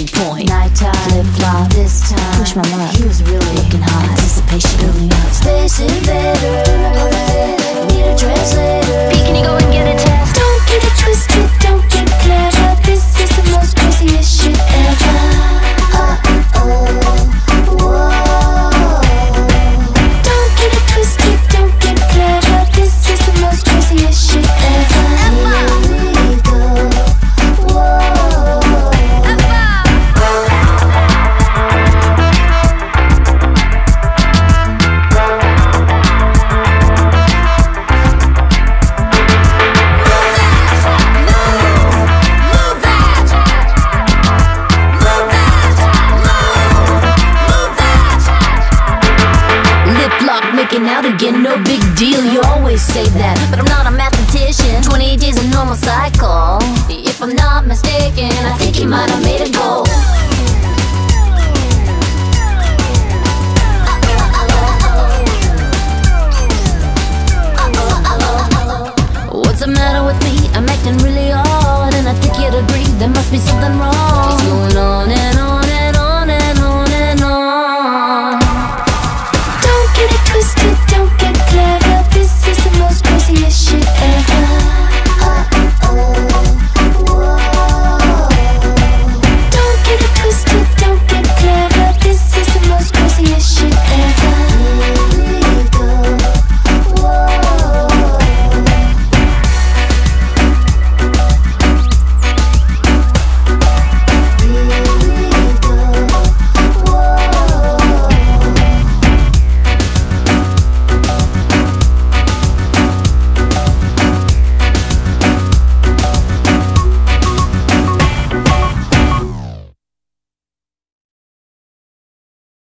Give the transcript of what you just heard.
any point. Nighttime, flip flop, this time. Push my luck. He was really looking hot. Anticipation building up. Space invader. talking out again, no big deal. You always say that, but I'm not a mathematician.